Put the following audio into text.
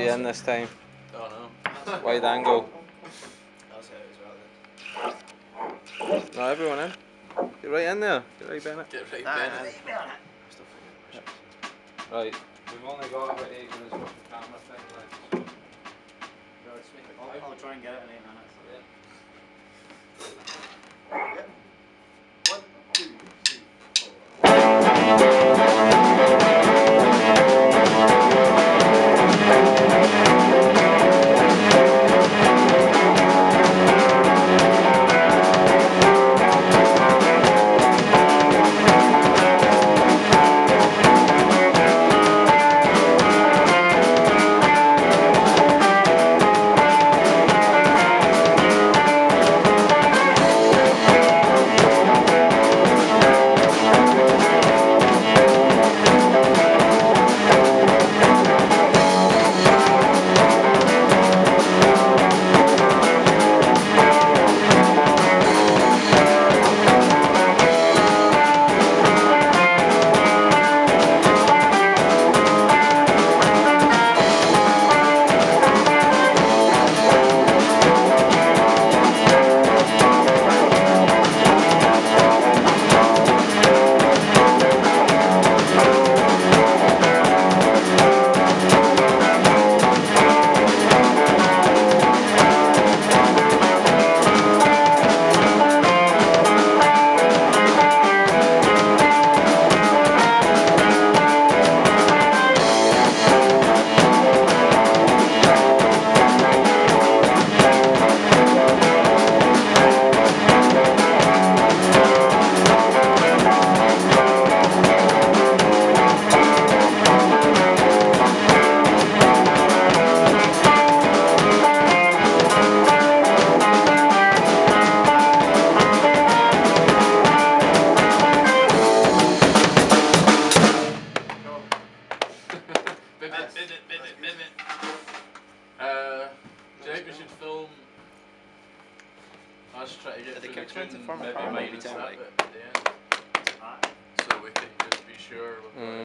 in this time. Oh no. Wide angle. That's it as well then. No, everyone in. Get right in there. Get right Bennett. Get right Nah, Bennett. nah, leave me on it. Still thinking about Right. We've only got about eight minutes worth of camera thing left. so- No. I'll, I'll try and get it in eight minutes. Yeah. Bibbit. Uh, do you think we should film? I was trying to get Did they through the kick into tune, form of maybe minus that bit at the end, so we can just be sure. Mm.